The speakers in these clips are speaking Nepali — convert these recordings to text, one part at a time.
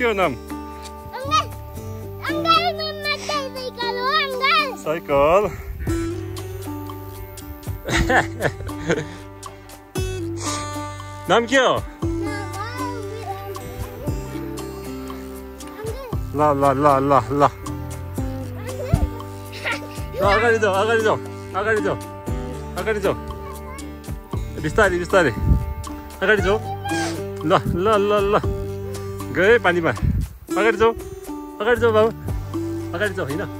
हो नाम अङ्कल अङ्कल मम्मा साइकल हो अङ्कल साइकल नाम के हो ल ल ल ल ल ल अगाडि जाऊ अगाडि जाऊ अगाडि जाऊ अगाडि जाऊ बिस्तारै बिस्तारै अगाडि जाऊ ल ल ल ल। गए पानीमा। अगाडि जाऊ अगाडि जाऊ बाबु। अगाडि जाऊ होइन?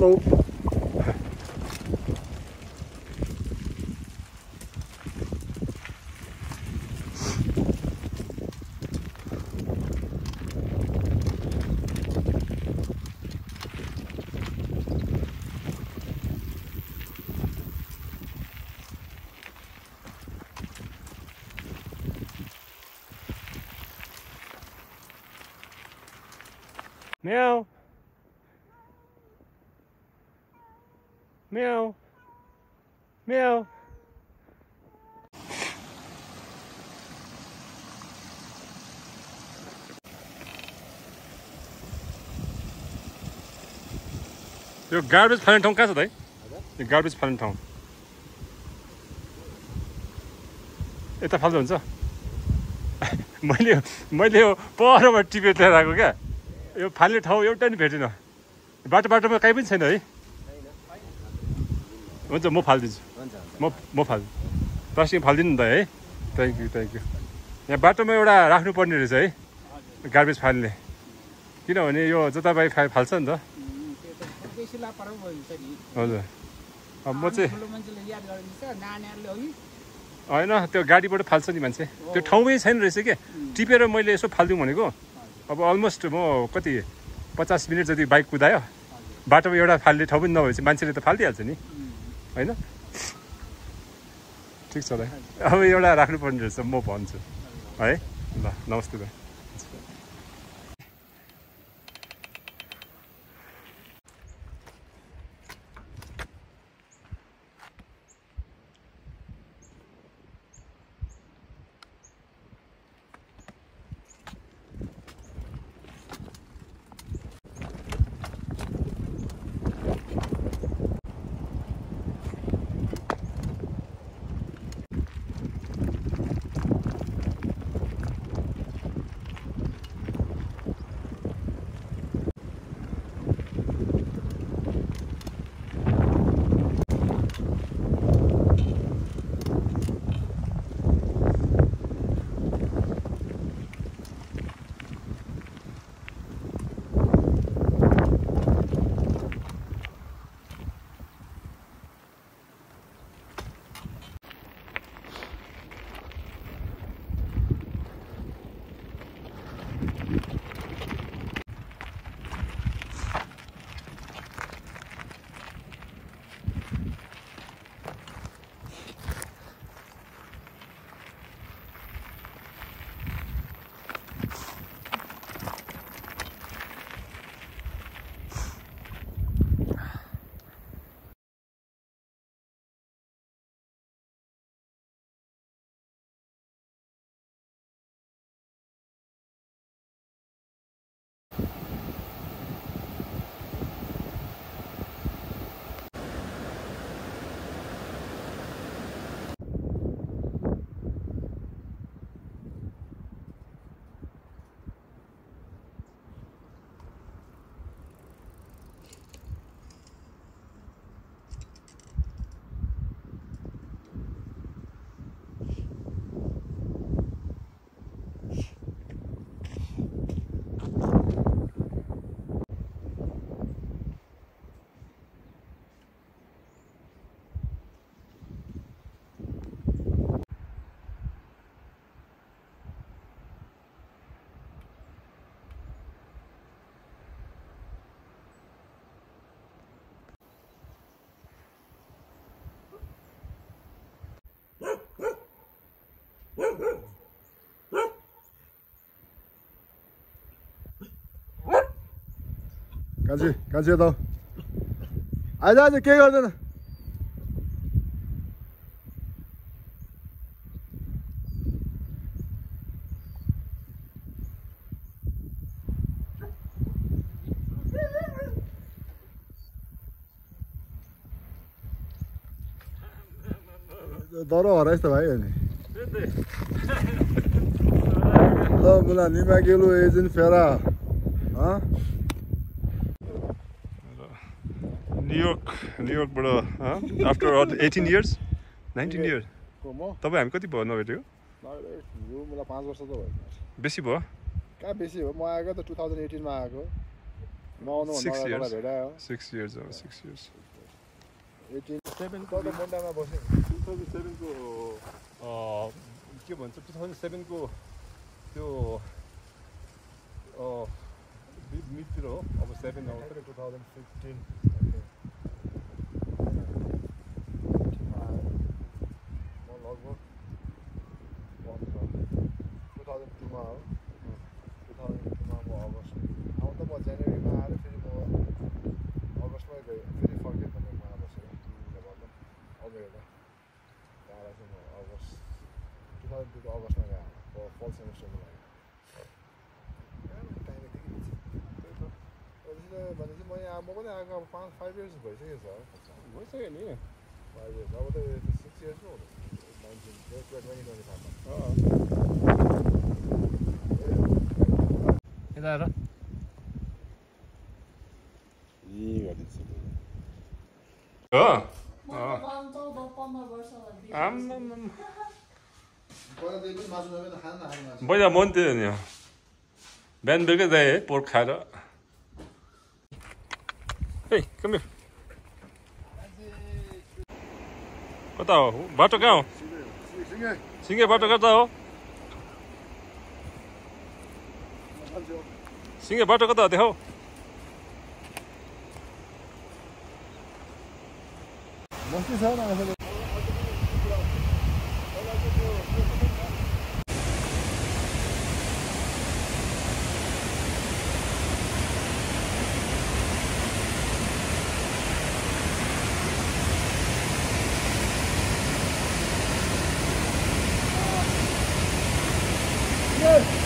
Hello Meow. Meow. Meow. यो गार्बेज फाल्ने ठाउँ कहाँ छ त है यो गार्बेज फाल्ने ठाउँ। यता फाल्दा हुन्छ? मैले मैले यो परबाट टिपेर लिएर आएको क्या। यो फाल्ने ठाउँ एउटा नि भेटेन। बाटो बाटोमा कहीँ पनि छैन है। हुन्छ म फालिदिन्छु म म फाल प्लास्टिक फालिदिनु नि त है थ्याङ्क यू थ्याङ्क यू यहाँ बाटोमा एउटा राख्नुपर्ने रहेछ है गार्बेज फाल्ने किनभने यो जताभाइ फा फाल्छ नि त हजुर अब म चाहिँ होइन त्यो गाडीबाट फाल्छ नि मान्छे त्यो ठाउँमै छैन रहेछ क्या टिपेर मैले यसो फालिदिउँ भनेको अब अलमोस्ट म कति पचास मिनट जति बाइक कुदायो बाटोमा एउटा फाल्ने ठाउँ पनि नभएपछि मान्छेले त फालिदिइहाल्छ नि होइन? ठिक छ भाइ। अब एउटा राख्नुपर्ने रहेछ म भन्छु। है? ल नमस्ते भाइ। कान्छी कान्छी त आज आज के गर्दैन डरो हराइस् त भाइ अनि ल मुला निमा गेलु एजेन्ट फेरा हँ New York न्युयोर्कबाट after eighteen years nineteen years म तपाईँ हामी कति भयो नभेटेको? यो मलाई पाँच वर्ष त भयो। बेसी भयो? कहाँ बेसी हो म आएको त टु थाउजन्ड एटिनमा आएको. अगाडि भेटायो। सिक्स इयर्स हो six years eighteen two thousand सेभेनको के भन्छ टु थाउजन्ड सेभेनको त्यो मिडतिर हो। अब सेभेन आउँछ टु थाउजन्ड फिफ्टिन लगभग टु थाउजन्ड टूमा हो टु थाउजन्ड टूमा म अगस्त आउँदा म जनवरीमा आएर फेरि म अगस्तमै गएँ फेरि फर्केँ भने म गर्दा अमेरिका त्यहाँबाट चाहिँ म अगस्त टु थाउजन्ड टूको अगस्तमा गएँ फल सेमेस्टरमा गएँ टाइम यतिकै भनेपछि म यहाँ म पनि आएको अब पाँच फाइभ इयर्स भइसकेको छ भइसक्यो नि फाइभ इयर्स अब त सिक्स इयर्स पो फाइभमा यता गरिदिन्छ हो पहिला मन त्यो नि बिहान बेलुकै जाएँ है पोर्क खाएर ए कम. कता हो बाटो कहाँ हो सिङ्गे बाटो कता हो सिङ्गे बाटो कता हो छ न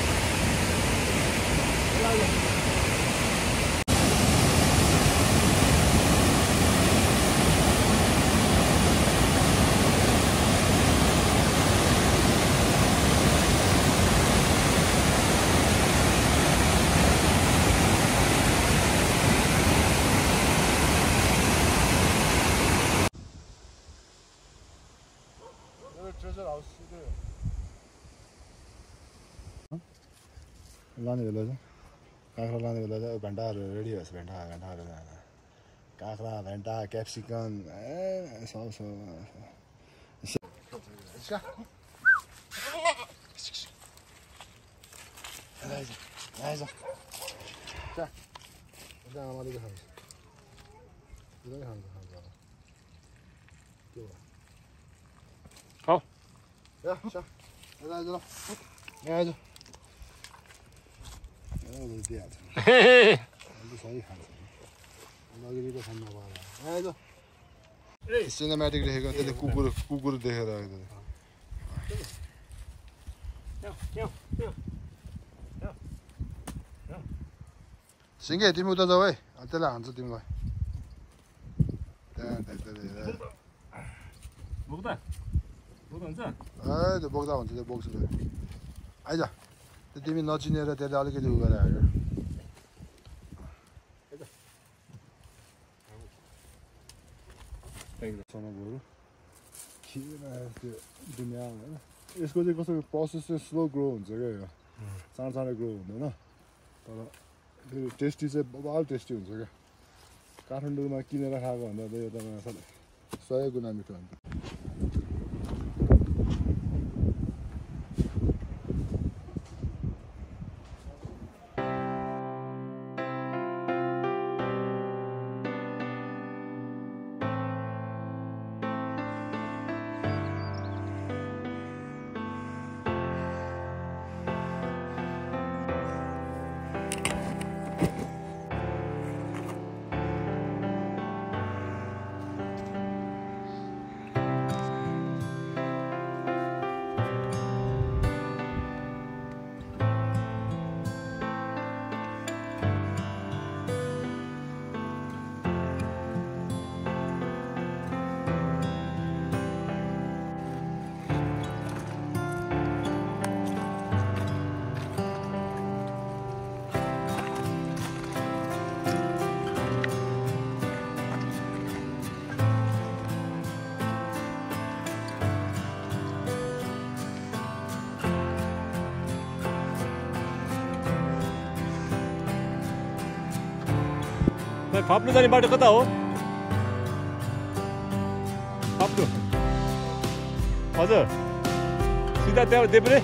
लाने बेला चाहिँ काँक्रा लाने बेला चाहिँ भेन्टाहरू रेडी होस् भेन्टा भेन्टाहरू काँक्रा भेन्टा क्याप्सिकम ए सब सब खान्छ के सिनेमेटिक देखेको त्यसले कुकुर कुकुर देखेर सिङ्गे तिमी उता जाऊ है त्यसलाई हान्छ तिमीलाई बोक्दा हुन्छ त्यो बोक्छु आइज। तिमी नचिनेर त्यसले अलिकति उ गरेर आयो खेर त्यो दुनियाँ होइन यसको चाहिँ कस्तो प्रोसेस चाहिँ स्लो ग्रो हुन्छ क्या यो चाँडो चाँडो ग्रो हुँदैन तर फेरि टेस्टी चाहिँ बबाल टेस्टी हुन्छ क्या काठमाडौँमा किनेर खाएको भन्दा त यो त सय गुणा मिठो हुन्छ फाप्नु जाने बाटो कता हो? फाप्नु। हजुर। सिधा त्यहाँ देब्रे।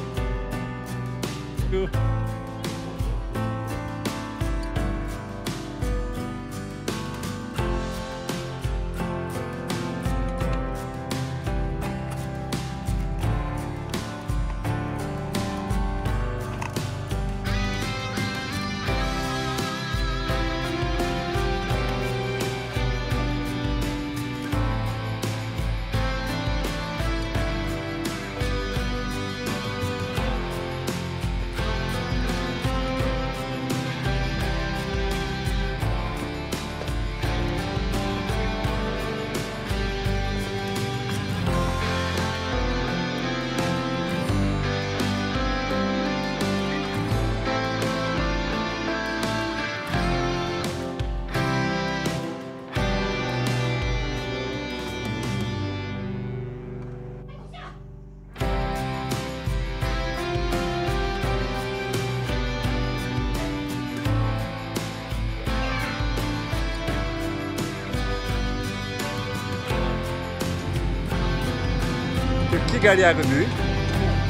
के गाडी आएको दिदी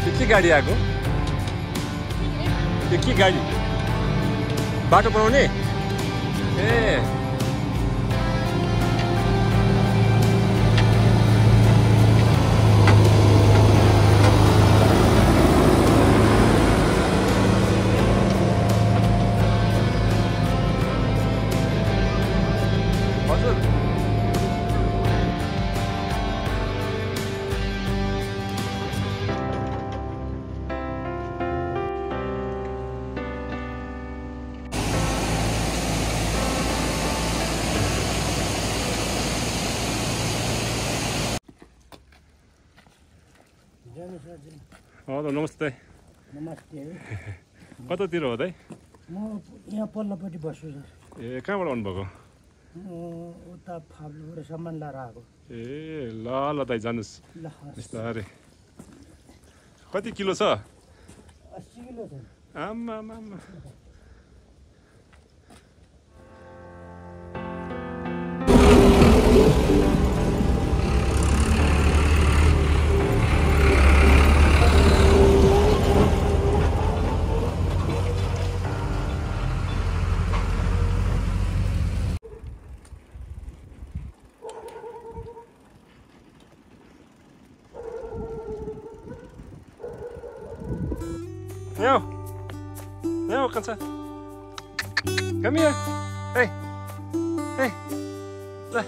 त्यो के गाडी आएको त्यो के गाडी बाटो बनाउने ए हजुर नमस्ते नमस्ते कतातिर हो दाइ म यहाँ पल्लोपट्टि बस्छु सर ए कहाँबाट आउनुभएको उता फाप्लुबाट सामान लिएर आएको ए ल ल दाइ जानुहोस्। बिस्तारै कति किलो छ अस्सी किलो छ आमा आमा 没有没有刚才小咪哎诶来